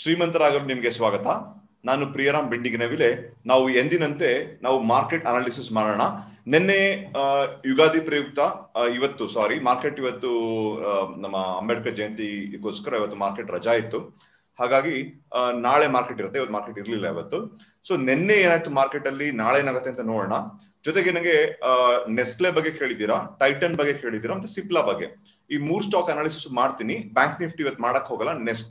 ಶ್ರೀಮಂತರಾಗಲು ನಿಮಗೆ ಸ್ವಾಗತ. ನಾನು ಪ್ರಿಯರಾಮ್ ಬಿಂಡಿಗಿನವಿಲೆ. ನಾವು ಎಂದಿನಂತೆ ನಾವು ಮಾರ್ಕೆಟ್ ಅನಾಲಿಸಿಸ್ ಮಾಡೋಣ. ನಿನ್ನೆ ಯುಗಾದಿ ಪ್ರಯುಕ್ತ ಇವತ್ತು ಸಾರಿ ಮಾರ್ಕೆಟ್ ಇವತ್ತು ನಮ್ಮ ಅಂಬೇಡ್ಕರ್ ಜಯಂತಿಗೋಸ್ಕರ ಇವತ್ತು ಮಾರ್ಕೆಟ್ ರಜಾ ಇತ್ತು. ಹಾಗಾಗಿ ನಾಳೆ ಮಾರ್ಕೆಟ್ ಇರುತ್ತೆ. ಇವತ್ತು ಮಾರ್ಕೆಟ್ ಇರಲಿಲ್ಲ ಇವತ್ತು. ಸೊ ನಿನ್ನೆ ಏನಾಯ್ತು ಮಾರ್ಕೆಟ್ ಅಲ್ಲಿ? ನಾಳೆ ಏನಾಗುತ್ತೆ ಅಂತ ನೋಡೋಣ. ಜೊತೆಗೆ ನನಗೆ ನೆಸ್ಲೆ ಬಗ್ಗೆ ಕೇಳಿದ್ದೀರಾ? ಟೈಟನ್ ಬಗ್ಗೆ ಕೇಳಿದ್ದೀರಾ? ಮತ್ತೆ ಸಿಪ್ಲಾ ಬಗ್ಗೆ? ಈ ಮೂರ್ ಸ್ಟಾಕ್ ಅನಾಲಿಸಿಸ್ ಮಾಡ್ತೀನಿ. ಬ್ಯಾಂಕ್ ನಿಫ್ಟಿ ಇವತ್ತು ಮಾಡಕ್ ಹೋಗಲ್ಲ. ನೆಸ್ಟ್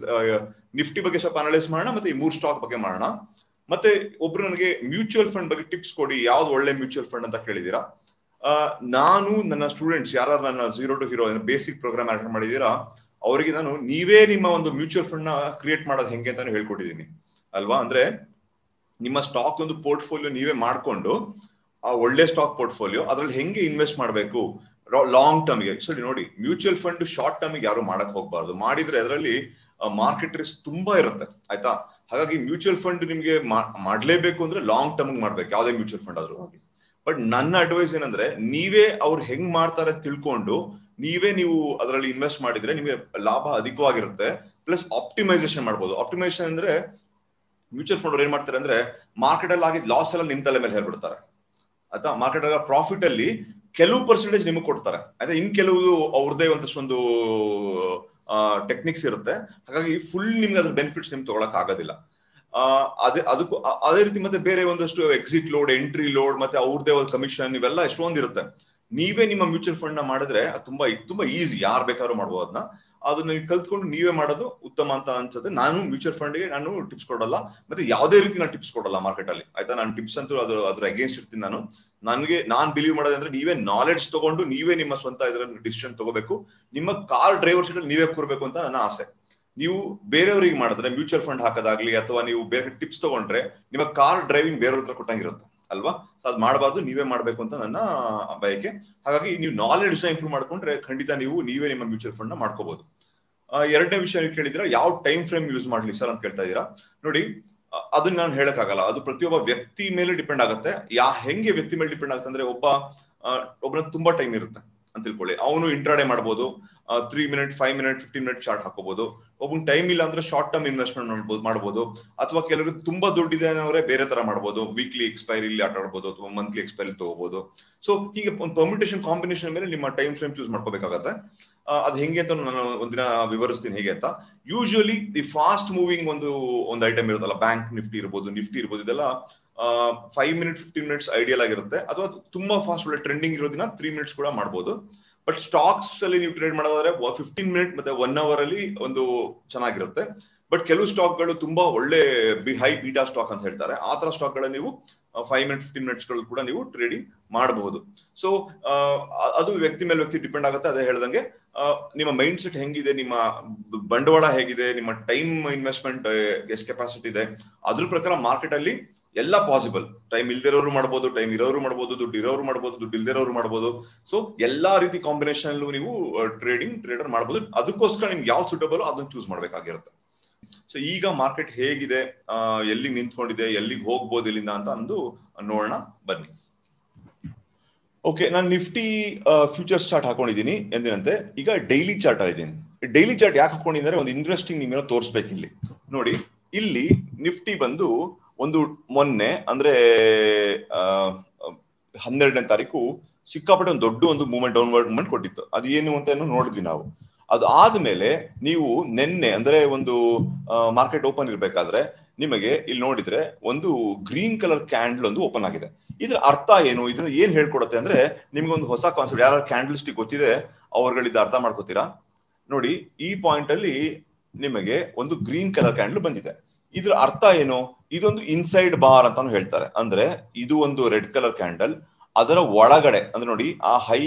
ನಿಫ್ಟಿ ಬಗ್ಗೆ ಸ್ವಲ್ಪ ಅನಾಲಿಸ್ ಮಾಡೋಣ, ಮತ್ತೆ ಈ ಮೂರ್ ಸ್ಟಾಕ್ ಬಗ್ಗೆ ಮಾಡೋಣ. ಮತ್ತೆ ಒಬ್ರು ನನಗೆ ಮ್ಯೂಚುವಲ್ ಫಂಡ್ ಬಗ್ಗೆ ಟಿಪ್ಸ್ ಕೊಡಿ. ಯಾವ್ದು ಒಳ್ಳೆ ಮ್ಯೂಚುವಲ್ ಫಂಡ್ ಅಂತ ಕೇಳಿದೀರಾ ನಾನು ನನ್ನ ಸ್ಟೂಡೆಂಟ್ಸ್ ಯಾರು ನನ್ನ zero to hero basic program attend ಮಾಡಿದೀರಾ ಅವರಿಗೆ ನಾನು ನೀವೇ ನಿಮ್ಮ ಒಂದು ಮ್ಯೂಚುವಲ್ ಫಂಡ್ನ ಕ್ರಿಯೇಟ್ ಮಾಡೋದು ಹೆಂಗೆ ಅಂತ ಹೇಳ್ಕೊಟ್ಟಿದ್ದೀನಿ. ಅಲ್ವಾ? ಅಂದ್ರೆ ನಿಮ್ಮ ಸ್ಟಾಕ್ ಒಂದು ಪೋರ್ಟ್ಫೋಲಿಯೋ ನೀವೇ ಮಾಡ್ಕೊಂಡು, ಆ ಒಳ್ಳೆ ಸ್ಟಾಕ್ ಪೋರ್ಟ್ಫೋಲಿಯೋ ಅದ್ರಲ್ಲಿ ಹೆಂಗೆ ಇನ್ವೆಸ್ಟ್ ಮಾಡಬೇಕು? ಲಾಂಗ್ ಟರ್ಮ್ಗೆ ಸರಿ, ನೋಡಿ ಮ್ಯೂಚುವಲ್ ಫಂಡ್ ಶಾರ್ಟ್ ಟರ್ಮ್ಗೆ ಯಾರು ಮಾಡಕ್ ಹೋಗ್ಬಾರ್ದು. ಮಾಡಿದ್ರೆ ಅದರಲ್ಲಿ ಮಾರ್ಕೆಟ್ ರಿಸ್ಕ್ ತುಂಬಾ ಇರುತ್ತೆ. ಆಯ್ತಾ? ಹಾಗಾಗಿ ಮ್ಯೂಚುವಲ್ ಫಂಡ್ ನಿಮ್ಗೆ ಮಾಡಲೇಬೇಕು ಅಂದ್ರೆ ಲಾಂಗ್ ಟರ್ಮ್ ಮಾಡ್ಬೇಕು. ಯಾವ್ದೇ ಮ್ಯೂಚುವಲ್ ಫಂಡ್ ಆದ್ರೂ ಬಟ್ ನನ್ನ ಅಡ್ವೈಸ್ ಏನಂದ್ರೆ, ನೀವೇ ಅವ್ರು ಹೆಂಗ್ ಮಾಡ್ತಾರೆ ತಿಳ್ಕೊಂಡು, ನೀವೇ ನೀವು ಅದರಲ್ಲಿ ಇನ್ವೆಸ್ಟ್ ಮಾಡಿದ್ರೆ ನಿಮಗೆ ಲಾಭ ಅಧಿಕವಾಗಿರುತ್ತೆ. ಪ್ಲಸ್ ಆಪ್ಟಿಮೈಸೇಷನ್ ಮಾಡ್ಬೋದು. ಆಪ್ಟಿಮೈಸೇಷನ್ ಅಂದ್ರೆ ಮ್ಯೂಚುವಲ್ ಫಂಡ್ ಏನ್ ಮಾಡ್ತಾರೆ ಅಂದ್ರೆ ಮಾರ್ಕೆಟ್ ಅಲ್ಲಿ ಆಗಿದ್ ಲಾಸ್ ಎಲ್ಲ ನಿಮ್ ತಲೆ ಮೇಲೆ ಹೇಳ್ಬಿಡ್ತಾರೆ ಆಯ್ತಾ? ಮಾರ್ಕೆಟ್ ಪ್ರಾಫಿಟ್ ಅಲ್ಲಿ ಕೆಲವು ಪರ್ಸೆಂಟೇಜ್ ನಿಮಗೆ ಕೊಡ್ತಾರೆ. ಆಯ್ತಾ? ಇನ್ ಕೆಲವು ಅವ್ರದೇ ಒಂದಷ್ಟೊಂದು ಟೆಕ್ನಿಕ್ಸ್ ಇರುತ್ತೆ. ಹಾಗಾಗಿ ಫುಲ್ ನಿಮ್ಗೆ ಅದ್ರ ಬೆನಿಫಿಟ್ಸ್ ನಿಮ್ಗೆ ತಗೊಳಕ್ ಆಗೋದಿಲ್ಲ. ಅದೇ, ಅದಕ್ಕೂ ಅದೇ ರೀತಿ ಮತ್ತೆ ಬೇರೆ ಒಂದಷ್ಟು ಎಕ್ಸಿಟ್ ಲೋಡ್ ಎಂಟ್ರಿ ಲೋಡ್ ಮತ್ತೆ ಅವ್ರದೇ ಒಂದು ಕಮಿಷನ್ ಇವೆಲ್ಲ ಎಷ್ಟೊಂದಿರುತ್ತೆ. ನೀವೇ ನಿಮ್ಮ ಮ್ಯೂಚುವಲ್ ಫಂಡ್ನ ಮಾಡಿದ್ರೆ ತುಂಬಾ ತುಂಬಾ ಈಸಿ ಯಾರು ಬೇಕಾದ್ರೂ ಮಾಡ್ಬೋದು ಅದನ್ನ ಅದನ್ನ ನೀವು ಕಲ್ತ್ಕೊಂಡು ನೀವೇ ಮಾಡೋದು ಉತ್ತಮ ಅಂತ ಅನ್ಸುತ್ತೆ. ನಾನು ಮ್ಯೂಚುವಲ್ ಫಂಡ್ಗೆ ನಾನು ಟಿಪ್ಸ್ ಕೊಡಲ್ಲ. ಮತ್ತೆ ಯಾವುದೇ ರೀತಿ ನಾನು ಟಿಪ್ಸ್ ಕೊಡಲ್ಲ ಮಾರ್ಕೆಟ್ ಅಲ್ಲಿ. ಆಯ್ತಾ? ನಾನು ಟಿಪ್ಸ್ ಅಂತೂ ಅದು, ಅದ್ರ ಅಗೇನ್ಸ್ಟ್ ಇರ್ತೀನಿ ನಾನು. ನನಗೆ, ನಾನ್ ಬಿಲೀವ್ ಮಾಡೋದಂದ್ರೆ ನೀವೇ ನಾಲೆಡ್ಜ್ ತಗೊಂಡು ನೀವೇ ನಿಮ್ಮ ಸ್ವಂತ ಇದರಲ್ಲಿ ಡಿಸಿಷನ್ ತಗೋಬೇಕು. ನಿಮ್ಮ ಕಾರ್ ಡ್ರೈವರ್ ಸೀಟ್ ನೀವೇ ಕೂರ್ಬೇಕು ಅಂತ ನನ್ನ ಆಸೆ. ನೀವು ಬೇರೆಯವರಿಗೆ ಮಾಡಿದ್ರೆ ಮ್ಯೂಚುವಲ್ ಫಂಡ್ ಹಾಕೋದಾಗ್ಲಿ ಅಥವಾ ನೀವು ಬೇರೆ ಟಿಪ್ಸ್ ತಗೊಂಡ್ರೆ, ನಿಮ್ಮ ಕಾರ್ ಡ್ರೈವಿಂಗ್ ಬೇರೆಯವ್ರ ಹತ್ರ ಕೊಟ್ಟಂಗಿರುತ್ತೆ ಅಲ್ವಾ? ಸೊ ಅದ್ ಮಾಡಬಾರ್ದು, ನೀವೇ ಮಾಡ್ಬೇಕು ಅಂತ ನನ್ನ ಬಯಕೆ ಹಾಗಾಗಿ ನೀವು ನಾಲೆಡ್ಜ್ನ ಇಂಪ್ರೂವ್ ಮಾಡ್ಕೊಂಡ್ರೆ ಖಂಡಿತ ನೀವು ನೀವೇ ನಿಮ್ಮ ಮ್ಯೂಚುವಲ್ ಫಂಡ್ನ ಮಾಡ್ಕೋಬಹುದು ಎರಡನೇ ವಿಷಯ ನೀವು ಕೇಳಿದ್ರೆ ಯಾವ ಟೈಮ್ ಫ್ರೇಮ್ ಯೂಸ್ ಮಾಡ್ಲಿ ಸರ್ ಅಂತ ಕೇಳ್ತಾ ಇದೀರಾ ನೋಡಿ ಅದನ್ನ ನಾನು ಹೇಳಕ್ಕಾಗಲ್ಲ. ಅದು ಪ್ರತಿಯೊಬ್ಬ ವ್ಯಕ್ತಿ ಮೇಲೆ ಡಿಪೆಂಡ್ ಆಗುತ್ತೆ. ಯಾ, ಹೆಂಗೆ ವ್ಯಕ್ತಿ ಮೇಲೆ ಡಿಪೆಂಡ್ ಆಗುತ್ತೆ ಅಂದ್ರೆ ಒಬ್ಬ ಒಬ್ಬನ ತುಂಬಾ ಟೈಮ್ ಇರುತ್ತೆ. ಅಂತ ತಿಳ್ಕೊಳ್ಳಿ. ಅವನು ಇಂಟ್ರಾಡೆ ಮಾಡ್ಬೋದು. Three minute five minute fifteen minute short ಹಾಕೋಬಹುದು ಒಬ್ಬನ್ ಟೈಮ್ ಇಲ್ಲ ಅಂದ್ರೆ ಶಾರ್ಟ್ ಟರ್ಮ್ ಇನ್ವೆಸ್ಟ್ಮೆಂಟ್ ಮಾಡ್ಬೋದು ಮಾಡ್ಬೋದು. ಅಥವಾ ಕೆಲವರು ತುಂಬಾ ದುಡ್ಡಿದೆ ಅನ್ನೋರೆ ಬೇರೆ ತರ ಮಾಡ್ಬೋದು. ವೀಕ್ಲಿ ಎಕ್ಸ್ಪೈರಿ ಆಟ ಆಡ್ಬೋದು ಅಥವಾ ಮಂತ್ಲಿ ಎಕ್ಸ್ಪೈರಿ ತಗೋಬಹುದು ಸೊ ಹೀಗೆ ಒಂದು ಪರ್ಮಿಟೇಷನ್ ಕಾಂಬಿನೇಷನ್ ಮೇಲೆ ನಿಮ್ಮ ಟೈಮ್ ಫ್ರೇಮ್ ಚೂಸ್ ಮಾಡ್ಕೋಬೇಕಾಗತ್ತೆ. ಅದು ಹೆಂಗೆ ಅಂತ ನಾನು ಒಂದಿನ ವಿವರಿಸ್ತೀನಿ ಹೇಗೆ ಅಂತ. ಯೂಶುವಲಿ ದಿ ಫಾಸ್ಟ್ ಮೂವಿಂಗ್ ಒಂದು ಒಂದು ಐಟಮ್ ಇರುತ್ತಲ್ಲ ಬ್ಯಾಂಕ್ ನಿಫ್ಟಿ ಇರ್ಬೋದು ನಿಫ್ಟಿ ಇರ್ಬೋದು, ಇದೆಲ್ಲ five minute fifteen minutes ideal ಆಗಿರುತ್ತೆ. ಅಥವಾ ತುಂಬಾ ಫಾಸ್ಟ್ ಒಳ್ಳೆ ಟ್ರೆಂಡಿಂಗ್ ಇರೋದಿನ ತ್ರೀ ಮಿನಿಟ್ಸ್ ಕೂಡ ಮಾಡಬಹುದು ಬಟ್ ಸ್ಟಾಕ್ಸ್ ಅಲ್ಲಿ ನೀವು ಟ್ರೇಡ್ ಮಾಡೋದಾದ್ರೆ ಫಿಫ್ಟೀನ್ ಮಿನಿಟ್ ಮತ್ತೆ ಒನ್ ಅವರ್ ಅಲ್ಲಿ ಒಂದು ಚೆನ್ನಾಗಿರುತ್ತೆ. ಬಟ್ ಕೆಲವು ಸ್ಟಾಕ್ಗಳು ತುಂಬಾ ಒಳ್ಳೆ ಹೈ ಬೀಟಾ ಸ್ಟಾಕ್ ಅಂತ ಹೇಳ್ತಾರೆ. ಆ ತರ ಸ್ಟಾಕ್ಗಳ ನೀವು ಫೈವ್ ಮಿನಿಟ್ ಫಿಫ್ಟೀನ್ ಮಿನಿಟ್ಸ್ಗಳು ಕೂಡ ನೀವು ಟ್ರೇಡಿಂಗ್ ಮಾಡಬಹುದು ಸೊ ಅದು ವ್ಯಕ್ತಿ ಮೇಲೆ ವ್ಯಕ್ತಿ ಡಿಪೆಂಡ್ ಆಗುತ್ತೆ. ಅದೇ ಹೇಳ್ದಂಗೆ ನಿಮ್ಮ ಮೈಂಡ್ ಸೆಟ್ ಹೆಂಗಿದೆ? ನಿಮ್ಮ ಬಂಡವಾಳ ಹೇಗಿದೆ? ನಿಮ್ಮ ಟೈಮ್ ಇನ್ವೆಸ್ಟ್ಮೆಂಟ್ ಎಷ್ಟು ಕೆಪಾಸಿಟಿ ಇದೆ? ಅದ್ರ ಪ್ರಕಾರ ಮಾರ್ಕೆಟ್ ಅಲ್ಲಿ ಎಲ್ಲ ಪಾಸಿಬಲ್ ಟೈಮ್ ಇಲ್ದಿರೋರು ಮಾಡ್ಬೋದು ಟೈಮ್ ಇರೋರು ಮಾಡ್ಬೋದು, ದುಡ್ಡು ಇರೋರು ಮಾಡ್ಬೋದು, ದುಡ್ಡು ಇಲ್ದಿರೋರು ಮಾಡ್ಬೋದು. ಸೊ ಎಲ್ಲಾ ರೀತಿ ಕಾಂಬಿನೇಷನ್ ನೀವು ಟ್ರೇಡಿಂಗ್ ಟ್ರೇಡರ್ ಮಾಡ್ಬೋದು. ಅದಕ್ಕೋಸ್ಕರ ನಿಮ್ಗೆ ಯಾವ ಸೂಟಬಲ್ ಅದನ್ನ ಚೂಸ್ ಮಾಡ್ಬೇಕಾಗಿರುತ್ತೆ. ಸೊ ಈಗ ಮಾರ್ಕೆಟ್ ಹೇಗಿದೆ ಎಲ್ಲಿ ನಿಂತ್ಕೊಂಡಿದೆ, ಎಲ್ಲಿಗೆ ಹೋಗ್ಬೋದು ಇಲ್ಲಿಂದ ಅಂತ ಅಂದು ನೋಡೋಣ, ಬನ್ನಿ. ಓಕೆ ನಾನು ನಿಫ್ಟಿ ಫ್ಯೂಚರ್ ಚಾರ್ಟ್ ಹಾಕೊಂಡಿದ್ದೀನಿ ಎಂದಿನಂತೆ. ಈಗ ಡೈಲಿ ಚಾರ್ಟ್ ಆಗಿದ್ದೀನಿ ಡೈಲಿ ಚಾರ್ಟ್ ಯಾಕೆ ಹಾಕೊಂಡಿದ್ದಾರೆ? ಒಂದು ಇಂಟ್ರೆಸ್ಟಿಂಗ್ ನಿಮ್ಗೆ ತೋರಿಸ್ಬೇಕು ಇಲ್ಲಿ. ನೋಡಿ, ಇಲ್ಲಿ ನಿಫ್ಟಿ ಬಂದು ಒಂದು ಮೊನ್ನೆ, ಅಂದ್ರೆ ಹನ್ನೆರಡನೇ ತಾರೀಕು ಸಿಕ್ಕಾಪಟ್ಟೆ ಒಂದು ದೊಡ್ಡ ಒಂದು ಮೂವ್ಮೆಂಟ್ ಡೌನ್ವರ್ಡ್ ಮೂವ್ಮೆಂಟ್ ಕೊಟ್ಟಿತ್ತು. ಅದು ಏನು ಅಂತ ನೋಡಿದ್ವಿ ನಾವು. ಅದು ಆದ್ಮೇಲೆ ನೀವು ನಿನ್ನೆ, ಅಂದ್ರೆ ಒಂದು ಮಾರ್ಕೆಟ್ ಓಪನ್ ಇರ್ಬೇಕಾದ್ರೆ ನಿಮಗೆ ಇಲ್ಲಿ ನೋಡಿದ್ರೆ ಒಂದು ಗ್ರೀನ್ ಕಲರ್ ಕ್ಯಾಂಡಲ್ ಒಂದು ಓಪನ್ ಆಗಿದೆ. ಇದ್ರ ಅರ್ಥ ಏನು? ಇದನ್ನ ಏನ್ ಹೇಳ್ಕೊಡುತ್ತೆ ಅಂದ್ರೆ ನಿಮ್ಗೆ ಒಂದು ಹೊಸ ಕಾನ್ಸೆಪ್ಟ್ ಯಾರು ಕ್ಯಾಂಡಲ್ ಸ್ಟಿಕ್ ಗೊತ್ತಿದೆ ಅವ್ರಗಳಿದ್ದ ಅರ್ಥ ಮಾಡ್ಕೋತೀರಾ? ನೋಡಿ, ಈ ಪಾಯಿಂಟ್ ಅಲ್ಲಿ ನಿಮಗೆ ಒಂದು ಗ್ರೀನ್ ಕಲರ್ ಕ್ಯಾಂಡಲ್ ಬಂದಿದೆ. ಇದ್ರ ಅರ್ಥ ಏನು? ಇದೊಂದು ಇನ್ಸೈಡ್ ಬಾರ್ ಅಂತಾನು ಹೇಳ್ತಾರೆ. ಅಂದ್ರೆ ಇದು ಒಂದು ರೆಡ್ ಕಲರ್ ಕ್ಯಾಂಡಲ್ ಅದರ ಒಳಗಡೆ, ಅಂದ್ರೆ ನೋಡಿ, ಆ ಹೈ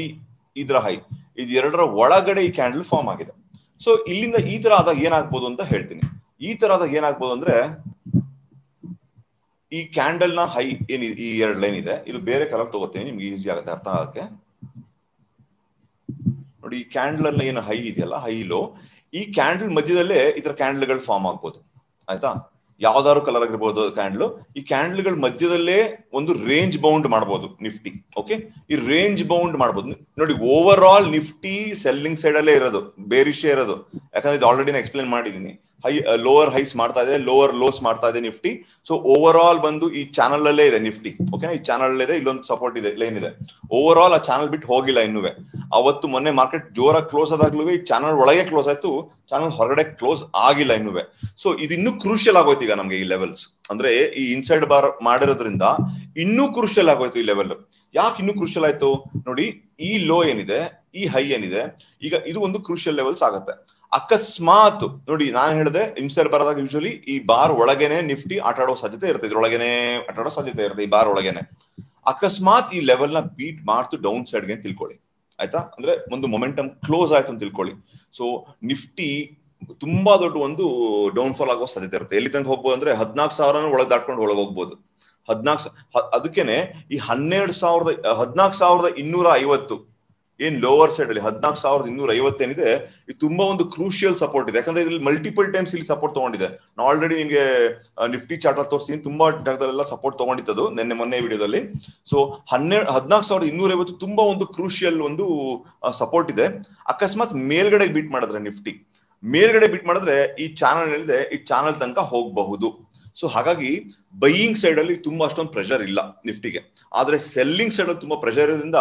ಇದ್ರ ಹೈ ಇದು ಎರಡರ ಒಳಗಡೆ ಈ ಕ್ಯಾಂಡಲ್ ಫಾರ್ಮ್ ಆಗಿದೆ. ಸೊ ಇಲ್ಲಿಂದ ಈ ತರ ಆದಾಗ ಏನಾಗ್ಬೋದು ಅಂತ ಹೇಳ್ತೀನಿ. ಈ ತರ ಆದಾಗ ಏನಾಗ್ಬೋದು ಅಂದ್ರೆ, ಈ ಕ್ಯಾಂಡಲ್ನ ಹೈ ಏನ್ ಈ ಎರಡು ಲೈನ್ ಇದೆ. ಇದು ಬೇರೆ ಕಲರ್ ತಗೋತೀನಿ, ನಿಮ್ಗೆ ಈಸಿ ಆಗುತ್ತೆ, ಅರ್ಥ ಆಗಕ್ಕೆ? ನೋಡಿ, ಈ ಕ್ಯಾಂಡಲ್ ಏನು ಹೈ ಇದೆಯಲ್ಲ ಹೈ ಲೋ ಈ ಕ್ಯಾಂಡಲ್ ಮಧ್ಯದಲ್ಲೇ ಇದರ ಕ್ಯಾಂಡಲ್ಗಳು ಫಾರ್ಮ್ ಆಗ್ಬೋದು. ಆಯ್ತಾ? ಯಾವ್ದಾದ್ರು ಕಲರ್ ಆಗಿರ್ಬೋದು ಕ್ಯಾಂಡ್ಲು ಈ ಕ್ಯಾಂಡ್ಲ್ಗಳ ಮಧ್ಯದಲ್ಲೇ ಒಂದು ರೇಂಜ್ ಬೌಂಡ್ ಮಾಡ್ಬೋದು ನಿಫ್ಟಿ ಓಕೆ ಈ ರೇಂಜ್ ಬೌಂಡ್ ಮಾಡ್ಬೋದು. ನೋಡಿ over all Nifty selling side ಅಲ್ಲೇ ಇರೋದು ಬೇರಿಶೇ ಇರೋದು. ಯಾಕಂದ್ರೆ ಇದು ಆಲ್ರೆಡಿ ಎಕ್ಸ್ಪ್ಲೇನ್ ಮಾಡಿದೀನಿ ಹೈ ಲೋವರ್ ಹೈಸ್ ಮಾಡ್ತಾ ಇದೆ ಲೋವರ್ ಲೋಸ್ ಮಾಡ್ತಾ ಇದೆ ನಿಫ್ಟಿ ಸೊ ಓವರ್ ಆಲ್ ಬಂದು ಈ ಚಾನಲ್ ಅಲ್ಲೇ ಇದೆ ನಿಫ್ಟಿ ಓಕೆನಾ ಈ ಚಾನಲ್ ಇದೆ, ಇಲ್ಲೊಂದು ಸಪೋರ್ಟ್ ಇದೆ ಲೈನ್ ಇದೆ. ಓವರ್ ಆಲ್ ಆ ಚಾನಲ್ ಬಿಟ್ಟು ಹೋಗಿಲ್ಲ ಇನ್ನುವೆ. ಅವತ್ತು ಮೊನ್ನೆ ಮಾರ್ಕೆಟ್ ಜೋರಾಗಿ ಕ್ಲೋಸ್ ಆದಾಗ್ಲೂ ಈ ಚಾನಲ್ ಒಳಗೆ ಕ್ಲೋಸ್ ಆಯ್ತು ಚಾನಲ್ ಹೊರಗಡೆ ಕ್ಲೋಸ್ ಆಗಿಲ್ಲ ಇನ್ನುವೆ. ಸೊ ಇದು ಇನ್ನೂ ಕ್ರೂಷಿಯಲ್ ಆಗೋಯ್ತು ಈಗ ನಮ್ಗೆ ಈ ಲೆವೆಲ್ಸ್ ಅಂದ್ರೆ ಈ ಇನ್ಸೈಡ್ ಬಾರ್ ಮಾಡಿರೋದ್ರಿಂದ ಇನ್ನೂ ಕ್ರೂಷಿಯಲ್ ಆಗೋಯ್ತು ಈ ಲೆವೆಲ್ ಯಾಕೆ ಇನ್ನೂ ಕ್ರೂಷಿಯಲ್ ಆಯ್ತು? ನೋಡಿ, ಈ ಲೋ ಏನಿದೆ, ಈ ಹೈ ಏನಿದೆ, ಈಗ ಇದು ಒಂದು ಕ್ರೂಷಿಯಲ್ ಲೆವೆಲ್ಸ್ ಆಗತ್ತೆ. ಅಕಸ್ಮಾತ್ ನೋಡಿ ನಾನು ಹೇಳಿದೆ ಹಿಂಸೆ ಬರದಾಗ ಯೂಶಲಿ ಈ ಬಾರ್ ಒಳಗೇನೆ ನಿಫ್ಟಿ ಆಟ ಆಡೋ ಸಾಧ್ಯತೆ ಇರುತ್ತೆ. ಇದ್ರೊಳಗೇನೆ ಆಟ ಆಡೋ ಸಾಧ್ಯತೆ ಇರುತ್ತೆ ಈ ಬಾರ್ ಒಳಗೇನೆ. ಅಕಸ್ಮಾತ್ ಈ ಲೆವೆಲ್ನ ಬೀಟ್ ಮಾಡ್ತು ಡೌನ್ ಸೈಡ್ಗೆ ತಿಳ್ಕೊಳ್ಳಿ. ಆಯ್ತಾ? ಅಂದ್ರೆ ಒಂದು ಮೊಮೆಂಟಮ್ ಕ್ಲೋಸ್ ಆಯ್ತು ಅಂತ ತಿಳ್ಕೊಳ್ಳಿ. ಸೊ ನಿಫ್ಟಿ ತುಂಬಾ ದೊಡ್ಡ ಒಂದು ಡೌನ್ ಫಾಲ್ ಆಗೋ ಸಾಧ್ಯತೆ ಇರುತ್ತೆ. ಎಲ್ಲಿ ತನಕ ಹೋಗ್ಬೋದು ಅಂದ್ರೆ ಹದಿನಾಲ್ಕು ಸಾವಿರ ಒಳಗೆ ದಾಟ್ಕೊಂಡು ಒಳಗೆ ಹೋಗ್ಬೋದು. ಹದಿನಾಲ್ಕು ಅದಕ್ಕೇನೆ ಈ ಹನ್ನೆರಡು ಸಾವಿರದ ಹದಿನಾಲ್ಕು ಸಾವಿರದ ಇನ್ನೂರ ಐವತ್ತು ಏನ್ ಲೋವರ್ ಸೈಡ್ ಅಲ್ಲಿ ಹದಿನಾಲ್ಕು ಸಾವಿರದ ಇನ್ನೂರ ಐವತ್ತೇನಿದೆ, ಇದು ತುಂಬಾ ಒಂದು ಕ್ರೂಷಿಯಲ್ ಸಪೋರ್ಟ್ ಇದೆ. ಯಾಕಂದ್ರೆ ಇಲ್ಲಿ ಮಲ್ಟಿಪಲ್ ಟೈಮ್ಸ್ ಇಲ್ಲಿ ಸಪೋರ್ಟ್ ತಗೊಂಡಿದೆ. ನಾ ಆಲ್ರೆಡಿ ನಿಮಗೆ ನಿಫ್ಟಿ ಚಾರ್ಟ್ ಅಲ್ಲಿ ತೋರಿಸ್ತೀನಿ. ತುಂಬಾ ಜಾಗದಲ್ಲೆಲ್ಲ ಸಪೋರ್ಟ್ ತಗೊಂಡಿತ್ತು ನಿನ್ನೆ ಮೊನ್ನೆ ವಿಡಿಯೋದಲ್ಲಿ. ಸೊ ಹನ್ನೆರಡು ಹದಿನಾಲ್ಕು ಸಾವಿರದ ಇನ್ನೂರ ಐವತ್ತು ತುಂಬಾ ಒಂದು ಕ್ರೂಷಿಯಲ್ ಒಂದು ಸಪೋರ್ಟ್ ಇದೆ. ಅಕಸ್ಮಾತ್ ಮೇಲ್ಗಡೆ ಬೀಟ್ ಮಾಡಿದ್ರೆ ನಿಫ್ಟಿ ಮೇಲ್ಗಡೆ ಬಿಟ್ ಮಾಡಿದ್ರೆ ಈ ಚಾನಲ್ ಹೇಳಿದೆ ಈ ಚಾನಲ್ ತನಕ ಹೋಗಬಹುದು. ಸೊ ಹಾಗಾಗಿ ಬೈಯಿಂಗ್ ಸೈಡ್ ಅಲ್ಲಿ ತುಂಬಾ ಅಷ್ಟೊಂದು ಪ್ರೆಷರ್ ಇಲ್ಲ ನಿಫ್ಟಿಗೆ. ಆದ್ರೆ ಸೆಲ್ಲಿಂಗ್ ಸೈಡ್ ಅಲ್ಲಿ ತುಂಬಾ ಪ್ರೆಷರ್ ಇರೋದ್ರಿಂದ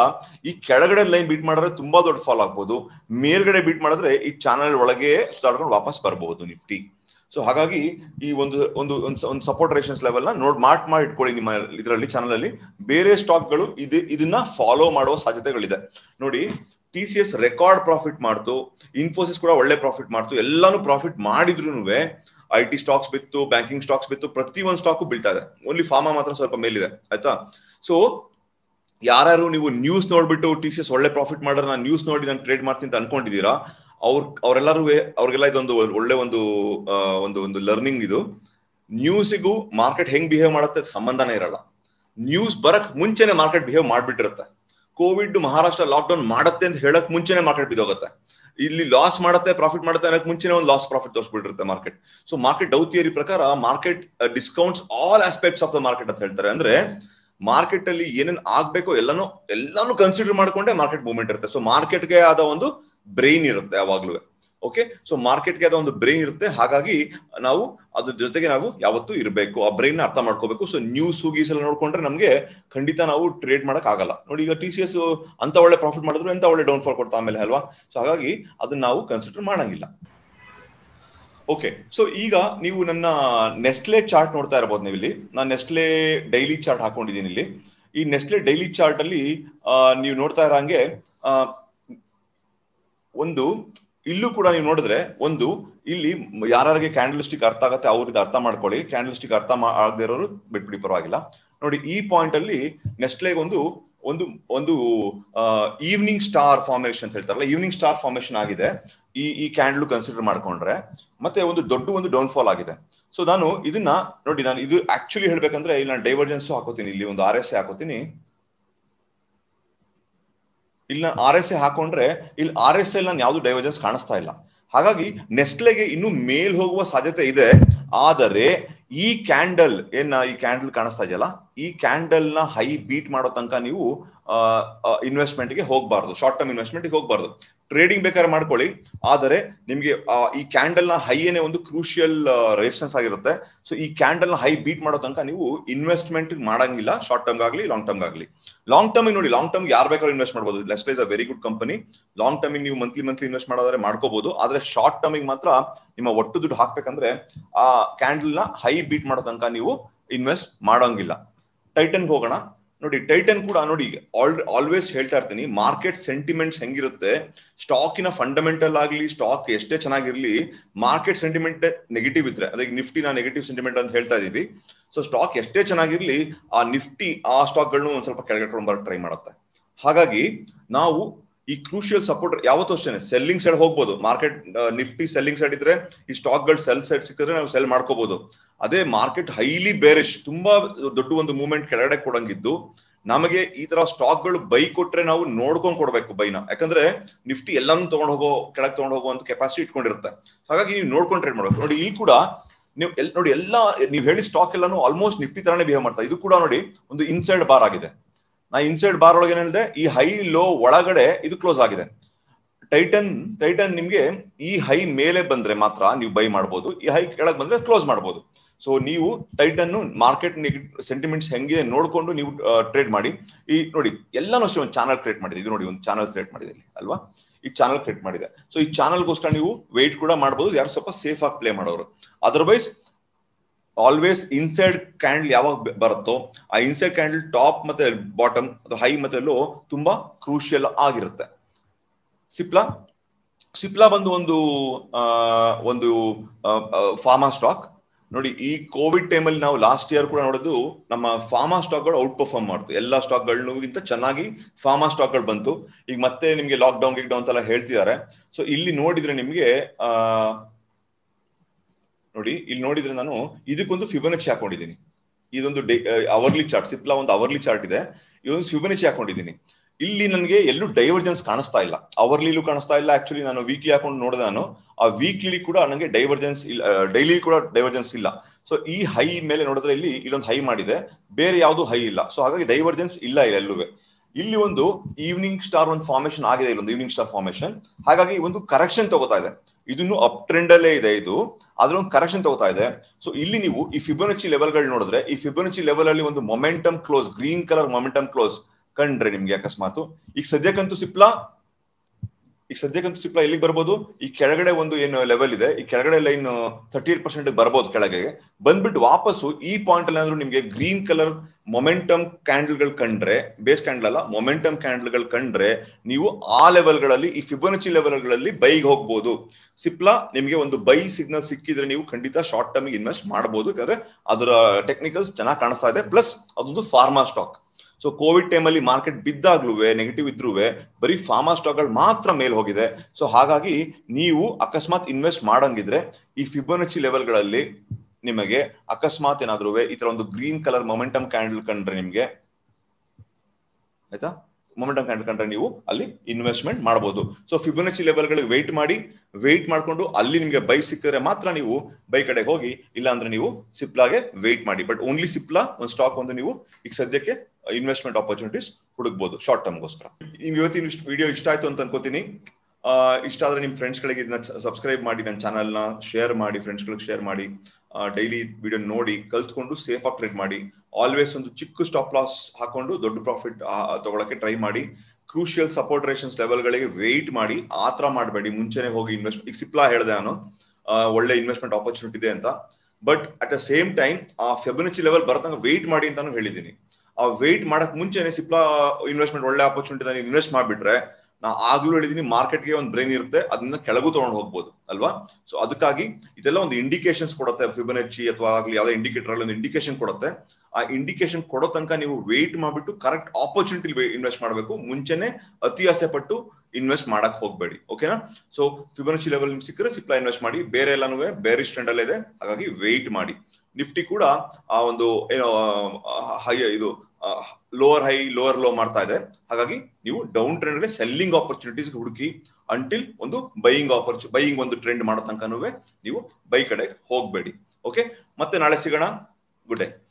ಈ ಕೆಳಗಡೆ ಲೈನ್ ಬೀಟ್ ಮಾಡಿದ್ರೆ ತುಂಬಾ ದೊಡ್ಡ ಫಾಲ್ ಆಗ್ಬಹುದು ಮೇಲ್ಗಡೆ ಬೀಟ್ ಮಾಡಿದ್ರೆ ಈ ಚಾನಲ್ ಒಳಗೆ ಸುಧಾರ್ಕೊಂಡು ವಾಪಸ್ ಬರಬಹುದು ನಿಫ್ಟಿ. ಸೊ ಹಾಗಾಗಿ ಈ ಒಂದು ಒಂದು ಒಂದು ಸಪೋರ್ಟ್ ರೇಷನ್ಸ್ ಲೆವೆಲ್ನ ನೋಡ್ ಮಾರ್ಟ್ ಮಾಡಿ ಇಟ್ಕೊಳ್ಳಿ ನಿಮ್ಮ ಇದರಲ್ಲಿ ಚಾನಲ್ ಅಲ್ಲಿ. ಬೇರೆ ಸ್ಟಾಕ್ಗಳು ಇದು, ಇದನ್ನ ಫಾಲೋ ಮಾಡುವ ಸಾಧ್ಯತೆಗಳಿದೆ. ನೋಡಿ T C S record profit ಮಾಡ್ತು ಇನ್ಫೋಸಿಸ್ ಕೂಡ ಒಳ್ಳೆ ಪ್ರಾಫಿಟ್ ಮಾಡ್ತು, ಎಲ್ಲಾನು ಪ್ರಾಫಿಟ್ ಮಾಡಿದ್ರು ಐ ಟಿ ಸ್ಟಾಕ್ಸ್ ಬಿತ್ತು ಬ್ಯಾಂಕಿಂಗ್ ಸ್ಟಾಕ್ಸ್ ಬಿತ್ತು, ಪ್ರತಿ ಒಂದು ಸ್ಟಾಕ್ ಬೀಳ್ತಾ ಇದೆ. ಓನ್ಲಿ ಫಾರ್ಮಾ ಮಾತ್ರ ಸ್ವಲ್ಪ ಮೇಲಿದೆ, ಆಯ್ತಾ? ಸೊ ಯಾರು ನೀವು ನ್ಯೂಸ್ ನೋಡ್ಬಿಟ್ಟು ಟಿ ಸಿ ಎಸ್ ಒಳ್ಳೆ ಪ್ರಾಫಿಟ್ ಮಾಡ್ರೆ ನಾನು ನ್ಯೂಸ್ ನೋಡಿ ನಾನು ಟ್ರೇಡ್ ಮಾಡ್ತೀನಿ ಅಂತ ಅನ್ಕೊಂಡಿದ್ದೀರಾ, ಅವ್ರ, ಅವರೆಲ್ಲರೂ ಅವ್ರಿಗೆಲ್ಲ ಇದೊಂದು ಒಳ್ಳೆ ಒಂದು ಒಂದು ಒಂದು ಲರ್ನಿಂಗ್ ಇದು. ನ್ಯೂಸಿಗೂ ಮಾರ್ಕೆಟ್ ಹೆಂಗ್ ಬಿಹೇವ್ ಮಾಡುತ್ತೆ ಸಂಬಂಧನೇ ಇರಲ್ಲ. ನ್ಯೂಸ್ ಬರಕ್ ಮುಂಚೆನೆ ಮಾರ್ಕೆಟ್ ಬಿಹೇವ್ ಮಾಡ್ಬಿಟ್ಟಿರುತ್ತೆ. ಕೋವಿಡ್ ಮಹಾರಾಷ್ಟ್ರ ಲಾಕ್ಡೌನ್ ಮಾಡುತ್ತೆ ಅಂತ ಹೇಳಕ್ ಮುಂಚೆನೆ ಮಾರ್ಕೆಟ್ ಬಿದ್ದೋಗುತ್ತೆ. ಇಲ್ಲಿ ಲಾಸ್ ಮಾಡುತ್ತೆ ಪ್ರಾಫಿಟ್ ಮಾಡುತ್ತೆ ಅನ್ನೋಕ್ ಮುಂಚೆನೆ ಒಂದು loss profit ತೋರಿಸ್ಬಿಟ್ಟಿರುತ್ತೆ market so market Dow theory ಪ್ರಕಾರ market discounts all aspects of the market ಅಂತ ಹೇಳ್ತಾರೆ. ಅಂದ್ರೆ ಮಾರ್ಕೆಟ್ ಅಲ್ಲಿ ಏನೇನ್ ಆಗ್ಬೇಕು ಎಲ್ಲಾನು ಎಲ್ಲಾನು ಕನ್ಸಿಡರ್ ಮಾಡ್ಕೊಂಡೆ ಮಾರ್ಕೆಟ್ ಮೂವ್ಮೆಂಟ್ ಇರುತ್ತೆ. ಸೊ ಮಾರ್ಕೆಟ್ಗೆ ಆದ ಒಂದು ಬ್ರೈನ್ ಇರುತ್ತೆ ಯಾವಾಗ್ಲೂ ಓಕೆ ಸೊ ಮಾರ್ಕೆಟ್ಗೆ ಆದ ಒಂದು ಬ್ರೈನ್ ಇರುತ್ತೆ. ಹಾಗಾಗಿ ನಾವು ಅದ್ರ ಜೊತೆಗೆ ನಾವು ಯಾವತ್ತೂ ಇರಬೇಕು. ಆ ಬ್ರೈನ್ ಅರ್ಥ ಮಾಡ್ಕೋಬೇಕು. ಸೊ ನ್ಯೂಸ್ ಗೀಸ್ ಎಲ್ಲ ನೋಡ್ಕೊಂಡ್ರೆ ನಮಗೆ ಖಂಡಿತ ನಾವು ಟ್ರೇಡ್ ಮಾಡಕ್ ಆಗಲ್ಲ. ನೋಡಿ, ಈಗ ಟಿ ಸಿ ಎಸ್ ಅಂತ ಒಳ್ಳೆ ಪ್ರಾಫಿಟ್ ಮಾಡಿದ್ರು ಎಂತ ಒಳ್ಳೆ ಡೌನ್ ಫಾಲ್ ಕೊಡ್ತಾ ಆಮೇಲೆ, ಅಲ್ವಾ? ಸೊ ಹಾಗಾಗಿ ಅದನ್ನ ನಾವು ಕನ್ಸಿಡರ್ ಮಾಡಂಗಿಲ್ಲ. ಓಕೆ ಸೊ ಈಗ ನೀವು ನನ್ನ ನೆಸ್ಲೆ ಚಾರ್ಟ್ ನೋಡ್ತಾ ಇರಬಹುದು ನೀವು ಇಲ್ಲಿ ನಾನು ನೆಸ್ಲೆ ಡೈಲಿ ಚಾರ್ಟ್ ಹಾಕೊಂಡಿದ್ದೀನಿ ಇಲ್ಲಿ. ಈ ನೆಸ್ಲೆ ಡೈಲಿ ಚಾರ್ಟ್ ಅಲ್ಲಿ ನೀವು ನೋಡ್ತಾ ಇರೋಂಗೆ ಒಂದು ಇಲ್ಲೂ ಕೂಡ ನೀವು ನೋಡಿದ್ರೆ ಒಂದು, ಇಲ್ಲಿ ಯಾರಿಗೆ ಕ್ಯಾಂಡಲ್ ಸ್ಟಿಕ್ ಅರ್ಥ ಆಗತ್ತೆ ಅವ್ರಿಗೆ ಅರ್ಥ ಮಾಡ್ಕೊಳ್ಳಿ. ಕ್ಯಾಂಡಲ್ ಸ್ಟಿಕ್ ಅರ್ಥ ಆಗದೆ ಇರೋರು ಬಿಟ್ಬಿಡಿ, ಪರವಾಗಿಲ್ಲ. ನೋಡಿ, ಈ ಪಾಯಿಂಟ್ ಅಲ್ಲಿ ನೆಸ್ಟ್ಲೆಗೆ ಒಂದು ಒಂದು ಒಂದು ಈವ್ನಿಂಗ್ ಸ್ಟಾರ್ ಫಾರ್ಮೇಶನ್ ಅಂತ ಹೇಳ್ತಾರಲ್ಲ ಈವ್ನಿಂಗ್ ಸ್ಟಾರ್ ಫಾರ್ಮೇಶನ್ ಆಗಿದೆ. ಈ ಈ ಕ್ಯಾಂಡಲ್ ಕನ್ಸಿಡರ್ ಮಾಡ್ಕೊಂಡ್ರೆ. ಮತ್ತೆ ಒಂದು ದೊಡ್ಡ ಒಂದು ಡೌನ್ ಫಾಲ್ ಆಗಿದೆ. ಸೊ ನಾನು ಇದನ್ನ ನೋಡಿ, ನಾನು ಇದು ಆಕ್ಚುಲಿ ಹೇಳ್ಬೇಕಂದ್ರೆ, ಇಲ್ಲಿ, ನಾನು ಡೈವರ್ಜೆನ್ಸ್ ಹಾಕೋತೀನಿ, ಇಲ್ಲಿ ಒಂದು ಆರ್ ಎಸ್ ಹಾಕೋತೀನಿ. ಇಲ್ಲಿ ಆರ್ ಎಸ್ ಎ ಹಾಕೊಂಡ್ರೆ ಇಲ್ಲಿ ಆರ್ ಎಸ್ ಎಲ್ ನಾನು ಯಾವ್ದು ಡೈವರ್ಜೆನ್ಸ್ ಕಾಣಿಸ್ತಾ ಇಲ್ಲ. ಹಾಗಾಗಿ ನೆಸ್ಟ್ಲೆಗೆ ಇನ್ನು ಮೇಲ್ ಹೋಗುವ ಸಾಧ್ಯತೆ ಇದೆ. ಆದರೆ ಈ ಕ್ಯಾಂಡಲ್ ಏನ್ ಈ ಕ್ಯಾಂಡಲ್ ಕಾಣಿಸ್ತಾ ಇದೆಯಲ್ಲ? ಈ ಕ್ಯಾಂಡಲ್ನ ಹೈ ಬೀಟ್ ಮಾಡೋ ತನಕ ನೀವು ಇನ್ವೆಸ್ಟ್ಮೆಂಟ್ಗೆ ಹೋಗಬಾರ್ದು. ಶಾರ್ಟ್ ಟರ್ಮ್ ಇನ್ವೆಸ್ಟ್ಮೆಂಟ್ ಹೋಗಬಾರ್ದು. ಟ್ರೇಡಿಂಗ್ ಬೇಕಾದ್ರೆ ಮಾಡ್ಕೊಳ್ಳಿ. ಆದರೆ ನಿಮಗೆ ಈ ಕ್ಯಾಂಡಲ್ನ ಒಂದು ಕ್ರೂಷಿಯಲ್ ರೆಸಿಸ್ಟೆನ್ಸ್ ಆಗಿರುತ್ತೆ. ಸೊ ಈ ಕ್ಯಾಂಡಲ್ನ ಹೈ ಬೀಟ್ ಮಾಡೋ ತನಕ ನೀವು ಇನ್ವೆಸ್ಟ್ಮೆಂಟ್ ಮಾಡಂಗಿಲ್ಲ. ಶಾರ್ಟ್ ಟರ್ಮ್ ಆಗಲಿ ಲಾಂಗ್ ಟರ್ಮ್ ಆಗಲಿ. ಲಾಂಗ್ ಟರ್ಮ್ ನೋಡಿ ಲಾಂಗ್ ಟರ್ಮ್ ಯಾರು ಬೇಕಾದ್ರೂ ಇನ್ವೆಸ್ಟ್ ಮಾಡಬಹುದು lest is a very good company long term ನೀವು ಮಂತ್ಲಿ ಮಂತ್ಲಿ ಇನ್ವೆಸ್ಟ್ ಮಾಡೋದಾದ್ರೆ ಮಾಡ್ಕೋಬಹುದು ಆದ್ರೆ ಶಾರ್ಟ್ ಟರ್ಮಿಗೆ ಮಾತ್ರ ನಿಮ್ಮ ಒಟ್ಟು ದುಡ್ಡು ಹಾಕ್ಬೇಕಂದ್ರೆ, ಆ ಕ್ಯಾಂಡಲ್ನ ಹೈ ಬೀಟ್ ಮಾಡೋ ತನಕ ನೀವು ಇನ್ವೆಸ್ಟ್ ಮಾಡೋಂಗಿಲ್ಲ. ಟೈಟನ್ಗೆ ಹೋಗೋಣ. ನೋಡಿ ಟೈಟನ್ ಕೂಡ ನೋಡಿ ಆಲ್ ಆಲ್ವೇಸ್ ಹೇಳ್ತಾ ಇರ್ತೀನಿ ಮಾರ್ಕೆಟ್ ಸೆಂಟಿಮೆಂಟ್ಸ್ ಹೆಂಗಿರುತ್ತೆ ಸ್ಟಾಕಿನ ಫಂಡಮೆಂಟಲ್ ಆಗಲಿ ಸ್ಟಾಕ್ ಎಷ್ಟೇ ಚೆನ್ನಾಗಿರ್ಲಿ ಮಾರ್ಕೆಟ್ ಸೆಂಟಿಮೆಂಟ್ ನೆಗೆಟಿವ್ ಇದ್ರೆ ಅದಕ್ಕೆ ನಿಫ್ಟಿನ ನೆಗೆಟಿವ್ ಸೆಂಟಿಮೆಂಟ್ ಅಂತ ಹೇಳ್ತಾ ಇದೀವಿ ಸೊ ಸ್ಟಾಕ್ ಎಷ್ಟೇ ಚೆನ್ನಾಗಿರ್ಲಿ, ಆ ನಿಫ್ಟಿ ಆ ಸ್ಟಾಕ್ಗಳನ್ನು ಒಂದ್ ಸ್ವಲ್ಪ ಕೆಳಗಡೆ ಬರಕ್ ಟ್ರೈ ಮಾಡುತ್ತೆ. ಹಾಗಾಗಿ, ನಾವು ಈ ಕ್ರೂಷಿಯಲ್ ಸಪೋರ್ಟ್ ಯಾವತ್ತೂ ಅಷ್ಟೇ ಸೆಲ್ಲಿಂಗ್ ಸೈಡ್ ಹೋಗ್ಬೋದು. ಮಾರ್ಕೆಟ್ ನಿಫ್ಟಿ ಸೆಲ್ಲಿಂಗ್ ಸೈಡ್ ಇದ್ರೆ, ಈ ಸ್ಟಾಕ್ಗಳು ಸೆಲ್ ಸೈಡ್ ಸಿಕ್ಕಿದ್ರೆ ನಾವು ಸೆಲ್ ಮಾಡ್ಕೋಬಹುದು ಅದೇ ಮಾರ್ಕೆಟ್ ಹೈಲಿ ಬೇರಿಶ್ ತುಂಬಾ ದೊಡ್ಡ ಒಂದು ಮೂವ್ಮೆಂಟ್ ಕೆಳಗಡೆ ಕೊಡಂಗಿದ್ದು, ನಮಗೆ ಈ ತರ ಸ್ಟಾಕ್ಗಳು ಬೈ ಕೊಟ್ರೆ ನಾವು ನೋಡ್ಕೊಂಡ್ ಕೊಡ್ಬೇಕು ಬೈನ ಯಾಕಂದ್ರೆ ನಿಫ್ಟಿ ಎಲ್ಲಾನು ತಗೊಂಡ್ ಹೋಗೋ, ಕೆಳಗೆ ತಗೊಂಡ್ ಹೋಗೋ ಅಂತ ಕೆಪಾಸಿಟಿ ಇಟ್ಕೊಂಡಿರುತ್ತೆ. ಹಾಗಾಗಿ ನೀವು ನೋಡ್ಕೊಂಡು ಟ್ರೇಡ್ ಮಾಡ್ಬೇಕು. ನೋಡಿ, ಇಲ್ಲಿ ಕೂಡ ನೀವು ನೋಡಿ, ಎಲ್ಲ, ನೀವು ಹೇಳಿ ಸ್ಟಾಕ್ ಎಲ್ಲಾನು ಆಲ್ಮೋಸ್ಟ್ ನಿಫ್ಟಿ ತರನೇ ಬಿಹೇವ್ ಮಾಡ್ತಾ ಇದು. ಕೂಡ ನೋಡಿ, ಒಂದು ಇನ್ಸೈಡ್ ಬಾರ್ ಆಗಿದೆ. ನಾ ಇನ್ಸೈಡ್ ಬಾರ್ ಒಳಗೆ ಏನಿದೆ ಈ ಹೈ ಲೋ ಒಳಗಡೆ ಇದು ಕ್ಲೋಸ್ ಆಗಿದೆ. ಟೈಟನ್ ಟೈಟನ್ ನಿಮ್ಗೆ ಈ ಹೈ ಮೇಲೆ ಬಂದ್ರೆ ಮಾತ್ರ ನೀವು ಬೈ ಮಾಡ್ಬೋದು, ಈ ಹೈ ಕೆಳಗೆ ಬಂದ್ರೆ ಕ್ಲೋಸ್ ಮಾಡ್ಬೋದು. ಸೊ ನೀವು ಟೈಟನ್ ಮಾರ್ಕೆಟ್ ಸೆಂಟಿಮೆಂಟ್ಸ್ ಹೆಂಗಿದೆ ನೋಡ್ಕೊಂಡು ನೀವು ಟ್ರೇಡ್ ಮಾಡಿ. ಈ ನೋಡಿ, ಎಲ್ಲಾನು ಅಷ್ಟೇ ಒಂದು ಚಾನಲ್ ಕ್ರಿಯೇಟ್ ಮಾಡಿದೆ. ಇದು ನೋಡಿ, ಒಂದು ಚಾನಲ್ ಕ್ರಿಯೇಟ್ ಮಾಡಿದೆ ಇಲ್ಲಿ, ಅಲ್ವಾ? ಈ ಚಾನಲ್ ಕ್ರಿಯೇಟ್ ಮಾಡಿದೆ. ಸೊ ಈ ಚಾನಲ್ಗೋಸ್ಕರ ನೀವು ವೆಯ್ಟ್ ಕೂಡ ಮಾಡಬಹುದು ಯಾರು ಸ್ವಲ್ಪ ಸೇಫ್ ಆಗಿ ಪ್ಲೇ ಮಾಡೋರು. ಅದರ್ವೈಸ್ ಆಲ್ವೇಸ್ ಇನ್ಸೈಡ್ ಕ್ಯಾಂಡಲ್ ಯಾವಾಗ ಬರುತ್ತೋ, ಆ ಇನ್ಸೈಡ್ ಕ್ಯಾಂಡಲ್ ಟಾಪ್ ಮತ್ತೆ ಬಾಟಮ್ ಅದು ಹೈ ಮತ್ತೆ ಲೋ ತುಂಬಾ ಕ್ರೂಷಿಯಲ್ ಆಗಿರುತ್ತೆ. ಸಿಪ್ಲಾ ಸಿಪ್ಲಾ ಬಂದು ಒಂದು ಒಂದು ಫಾರ್ಮಾ ಸ್ಟಾಕ್ ನೋಡಿ, ಈ ಕೋವಿಡ್ ಟೈಮಲ್ಲಿ ನಾವು ಲಾಸ್ಟ್ ಇಯರ್ ಕೂಡ ನೋಡೋದು ನಮ್ಮ ಫಾರ್ಮಾ ಸ್ಟಾಕ್ಗಳು ಔಟ್ ಪರ್ಫಾರ್ಮ್ ಮಾಡ್ತು. ಎಲ್ಲ ಸ್ಟಾಕ್ಗಳಿಗಿಂತ ಚೆನ್ನಾಗಿ ಫಾರ್ಮಾ ಸ್ಟಾಕ್ಗಳು ಬಂತು. ಈಗ ಮತ್ತೆ ನಿಮಗೆ ಲಾಕ್ಡೌನ್ ಗಿಕ್ ಡೌನ್ ಎಲ್ಲ ಹೇಳ್ತಿದ್ದಾರೆ. ಸೊ ಇಲ್ಲಿ ನೋಡಿದ್ರೆ ನಿಮ್ಗೆ ನೋಡಿ, ಇಲ್ಲಿ ನೋಡಿದ್ರೆ ನಾನು ಇದಕ್ಕೊಂದು ಫಿಬೊನಚಿ ಹಾಕೊಂಡಿದ್ದೀನಿ. ಇದೊಂದು ಅವರ್ಲಿ ಚಾರ್ಟ್ ಸಿಪ್ಲಾ ಒಂದು ಅವರ್ಲಿ ಚಾರ್ಟ್ ಇದೆ. ಇದೊಂದು ಫಿಬೊನಚಿ ಹಾಕೊಂಡಿದ್ದೀನಿ. ಇಲ್ಲಿ ನನಗೆ ಎಲ್ಲೂ ಡೈವರ್ಜೆನ್ಸ್ ಕಾಣಿಸ್ತಾ ಇಲ್ಲ. ಅವರ್ಲಿಲೂ ಕಾಣಿಸ್ತಾ ಇಲ್ಲ. ಆಕ್ಚುಲಿ ನಾನು ವೀಕ್ಲಿ ಹಾಕೊಂಡು ನೋಡಿದೆ ನಾನು. ಆ ವೀಕ್ಲಿ ಕೂಡ ನನಗೆ ಡೈವರ್ಜೆನ್ಸ್ ಇಲ್ಲ ಡೈಲಿ ಕೂಡ ಡೈವರ್ಜೆನ್ಸ್ ಇಲ್ಲ. ಸೊ ಈ ಹೈ ಮೇಲೆ ನೋಡಿದ್ರೆ ಇಲ್ಲಿ ಇಲ್ಲೊಂದು ಹೈ ಮಾಡಿದೆ. ಬೇರೆ ಯಾವುದು ಹೈ ಇಲ್ಲ. ಸೊ ಹಾಗಾಗಿ ಡೈವರ್ಜೆನ್ಸ್ ಇಲ್ಲ ಇಲ್ಲ ಎಲ್ಲೂ ಇಲ್ಲಿ ಒಂದು ಈವ್ನಿಂಗ್ ಸ್ಟಾರ್ ಒಂದು ಫಾರ್ಮೇಶನ್ ಆಗಿದೆ, ಇಲ್ಲೊಂದು ಈವ್ನಿಂಗ್ ಸ್ಟಾರ್ ಫಾರ್ಮೇಶನ್ ಹಾಗಾಗಿ ಒಂದು ಕರೆಕ್ಷನ್ ತಗೋತಾ ಇದೆ. ಇದನ್ನು ಅಪ್ ಟ್ರೆಂಡ್ ಅಲ್ಲೇ ಇದೆ ಇದು. ಅದ್ರ ಒಂದು ಕರೆಕ್ಷನ್ ತಗೋತಾ ಇದೆ. ಸೊ ಇಲ್ಲಿ ನೀವು ಈ ಫಿಬೊನಚಿ ಲೆವೆಲ್ಗಳು ನೋಡಿದ್ರೆ, ಈ ಫಿಬೊನಚಿ ಲೆವೆಲ್ ಅಲ್ಲಿ ಒಂದು momentum close green colour momentum close ಕಂಡ್ರೆ ನಿಮ್ಗೆ ಅಕಸ್ಮಾತ್. ಈಗ ಸದ್ಯಕ್ಕಂತೂ ಸಿಪ್ಲಾ ಈಗ ಸದ್ಯಕ್ಕಂತೂ ಸಿಪ್ಲಾ ಎಲ್ಲಿಗೆ ಬರ್ಬೋದು? ಈ ಕೆಳಗಡೆ ಒಂದು ಏನು ಲೆವೆಲ್ ಇದೆ, ಈ ಕೆಳಗಡೆ ಲೈನ್ ತರ್ಟಿ ಏಟ್ ಪರ್ಸೆಂಟ್ ಬರ್ಬೋದು ಕೆಳಗೆ. ಬಂದ್ಬಿಟ್ಟು ವಾಪಸ್ಸು ಈ ಪಾಯಿಂಟ್ ಅಲ್ಲಿ ನಿಮ್ಗೆ ಗ್ರೀನ್ ಕಲರ್ ಮೊಮೆಂಟಮ್ ಕ್ಯಾಂಡಲ್ಗಳು ಕಂಡ್ರೆ ಬೇಸ್ ಕ್ಯಾಂಡಲ್ ಅಲ್ಲ ಮೊಮೆಂಟಮ್ ಕ್ಯಾಂಡಲ್ಗಳು ಕಂಡ್ರೆ ನೀವು ಆ ಲೆವೆಲ್ಗಳಲ್ಲಿ ಈ ಫಿಬೊನಚಿ ಲೆವೆಲ್ಗಳಲ್ಲಿ ಬೈಗೆ ಹೋಗ್ಬೋದು. ಸಿಪ್ಲಾ ನಿಮಗೆ ಒಂದು ಬೈ ಸಿಗ್ನಲ್ ಸಿಕ್ಕಿದ್ರೆ ನೀವು ಖಂಡಿತ ಶಾರ್ಟ್ ಟರ್ಮ್ ಇನ್ವೆಸ್ಟ್ ಮಾಡಬಹುದು ಯಾಕಂದ್ರೆ ಅದರ ಟೆಕ್ನಿಕಲ್ಸ್ ಚೆನ್ನಾಗಿ ಕಾಣಿಸ್ತಾ ಇದೆ ಪ್ಲಸ್ ಅದೊಂದು ಫಾರ್ಮಾ ಸ್ಟಾಕ್ ಸೊ ಕೋವಿಡ್ ಟೈಮಲ್ಲಿ ಮಾರ್ಕೆಟ್ ಬಿದ್ದಾಗ್ಲೂ ನೆಗೆಟಿವ್ ಇದ್ರೂ ಬರೀ ಫಾರ್ಮಾ ಸ್ಟಾಕ್ಗಳು ಮಾತ್ರ ಮೇಲ್ ಹೋಗಿದೆ. ಸೊ ಹಾಗಾಗಿ ನೀವು ಅಕಸ್ಮಾತ್ ಇನ್ವೆಸ್ಟ್ ಮಾಡಂಗಿದ್ರೆ ಈ ಫಿಬೊನಚಿ ಲೆವೆಲ್ಗಳಲ್ಲಿ ನಿಮಗೆ ಅಕಸ್ಮಾತ್ ಏನಾದ್ರೂ ಈ ತರ ಒಂದು ಗ್ರೀನ್ ಕಲರ್ ಮೊಮೆಂಟಮ್ ಕ್ಯಾಂಡಲ್ ಕಂಡ್ರೆ ನಿಮ್ಗೆ, ಆಯ್ತಾ? ಮೊಮೆಂಟಮ್ ಕ್ಯಾಂಡಲ್ ಕಂಡ್ರೆ ನೀವು ಅಲ್ಲಿ ಇನ್ವೆಸ್ಟ್ಮೆಂಟ್ ಮಾಡಬಹುದು ಸೊ ಫಿಬೊನಚಿ ಲೆವೆಲ್ಗಳಿಗೆ ವೆಯ್ಟ್ ಮಾಡಿ ವೆಯ್ಟ್ ಮಾಡಿಕೊಂಡು ಅಲ್ಲಿ ನಿಮಗೆ ಬೈ ಸಿಕ್ಕಿದ್ರೆ ಮಾತ್ರ ನೀವು ಬೈ ಕಡೆಗೆ ಹೋಗಿ ಇಲ್ಲ ಅಂದ್ರೆ ನೀವು ಸಿಪ್ಲಾಗೆ ವೆಯ್ಟ್ ಮಾಡಿ. ಬಟ್ ಓನ್ಲಿ ಸಿಪ್ಲಾ ಒಂದು ಸ್ಟಾಕ್ ಒಂದು ನೀವು ಈಗ ಸದ್ಯಕ್ಕೆ ಇನ್ವೆಸ್ಟ್ಮೆಂಟ್ ಆಪರ್ಚುನಿಟೀಸ್ ಹುಡುಕ್ಬಹುದು ಶಾರ್ಟ್ ಟರ್ಮ್ಗೋಸ್ಕರ ನಿಮ್ಗೆ ಇವತ್ತಿನ ವಿಡಿಯೋ ಇಷ್ಟ ಆಯ್ತು ಅಂತ ಅನ್ಕೋತೀನಿ. ಇಷ್ಟ ಆದ್ರೆ ನಿಮ್ ಫ್ರೆಂಡ್ಸ್ ಗಳಿಗೆ ಇದನ್ನ ಸಬ್ಸ್ಕ್ರೈಬ್ ಮಾಡಿ ನನ್ನ ಚಾನಲ್ನ ಶೇರ್ ಮಾಡಿ ಫ್ರೆಂಡ್ಸ್ ಗಳಿಗೆ ಶೇರ್ ಮಾಡಿ. ಡೈಲಿ ವಿಡಿಯೋ ನೋಡಿ ಕಲ್ತ್ಕೊಂಡು ಸೇಫ್ ಆಗಿ ಟ್ರೇಡ್ ಮಾಡಿ ಆಲ್ವೇಸ್ ಒಂದು ಚಿಕ್ಕ ಸ್ಟಾಪ್ ಲಾಸ್ ಹಾಕೊಂಡು ದೊಡ್ಡ ಪ್ರಾಫಿಟ್ ತಗೊಳಕ್ಕೆ ಟ್ರೈ ಮಾಡಿ ಕ್ರೂಷಿಯಲ್ ಸಪೋರ್ಟ್ ರೇಷನ್ಸ್ ಲೆವೆಲ್ಗಳಿಗೆ ವೇಟ್ ಮಾಡಿ, ಆ ಮಾಡಬೇಡಿ. ಮುಂಚೆನೆ ಹೋಗಿ ಇನ್ವೆಸ್ಟ್ ಈಗ ಸಿಪ್ಲಾ ಹೇಳಿದೆ ನಾನು ಒಳ್ಳೆ ಇನ್ವೆಸ್ಟ್ಮೆಂಟ್ ಆಪರ್ಚುನಿಟಿ ಇದೆ ಅಂತ. But at the same time ಆ ಫೆಬನಿಚಿ ಲೆವೆಲ್ ಬರತಂಗ ವೇಟ್ ಮಾಡಿ ಅಂತಾನು ಹೇಳಿದ್ದೀನಿ. ಆ ವೇಟ್ ಮಾಡಕ್ ಮುಂಚೆನೆ ಸಿಪ್ಲಾ ಇನ್ವೆಸ್ಟ್ಮೆಂಟ್ ಒಳ್ಳೆ ಆಪರ್ಚುನಿಟಿ ಇನ್ವೆಸ್ಟ್ ಮಾಡ್ಬಿಟ್ರೆ ನಾ ಆಗ್ಲೂ ಹೇಳಿದೀನಿ ಮಾರ್ಕೆಟ್ಗೆ ಒಂದು ಬ್ರೈನ್ ಇರುತ್ತೆ, ಅದನ್ನ ಕೆಳಗೂ ತಗೊಂಡು ಹೋಗ್ಬೋದು, ಅಲ್ವಾ? ಸೊ ಅದಕ್ಕಾಗಿ ಇದೆಲ್ಲ ಒಂದು ಇಂಡಿಕೇಶನ್ಸ್ ಕೊಡುತ್ತೆ ಫಿಬನೆಚ್ಚಿ ಅಥವಾ ಆಗ್ಲಿ ಯಾವ್ದೋ ಇಂಡಿಕೇಟರ್ ಅಲ್ಲಿ ಒಂದು ಇಂಡಿಕೇಶನ್ ಕೊಡುತ್ತೆ. ಆ ಇಂಡಿಕೇಶನ್ ಕೊಡೋ ತನಕ ನೀವು ವೆಯ್ಟ್ ಮಾಡ್ಬಿಟ್ಟು ಕರೆಕ್ಟ್ ಆಪರ್ಚುನಿಟಿ ಇನ್ವೆಸ್ಟ್ ಮಾಡಬೇಕು. ಮುಂಚೆನೆ ಅತಿ ಆಸೆ ಪಟ್ಟು ಇನ್ವೆಸ್ಟ್ ಮಾಡಕ್ ಹೋಗ್ಬೇಡಿ ಓಕೆನಾ ಸೊ ಫಿಬನಚಿ ಲೆವೆಲ್ ನಿಮ್ಗೆ ಸಿಕ್ಕರೆ ಸಿಪ್ಲಾ ಇನ್ವೆಸ್ಟ್ ಮಾಡಿ, ಬೇರೆ ಎಲ್ಲಾನು ಬೇರೆ ಸ್ಟ್ಯಾಂಡ್ ಅಲ್ಲೇ ಇದೆ, ಹಾಗಾಗಿ ವೆಯ್ಟ್ ಮಾಡಿ. ನಿಫ್ಟಿ ಕೂಡ ಆ ಒಂದು, ಏನೋ ಹೈ, ಇದು ಲೋವರ್ ಹೈ ಲೋವರ್ ಲೋ ಮಾಡ್ತಾ ಇದೆ. ಹಾಗಾಗಿ ನೀವು ಡೌನ್ ಟ್ರೆಂಡ್ ಸೆಲ್ಲಿಂಗ್ ಆಪರ್ಚುನಿಟೀಸ್ ಹುಡುಕಿ ಅಂಟಿಲ್ ಒಂದು ಬೈಯಿಂಗ್ ಆಪರ್ಚು ಬೈಯಿಂಗ್ ಒಂದು ಟ್ರೆಂಡ್ ಮಾಡೋ ತನಕನೂ ನೀವು ಬೈ ಕಡೆಗೆ ಹೋಗ್ಬೇಡಿ. ಓಕೆ ಮತ್ತೆ ನಾಳೆ ಸಿಗೋಣ. Good day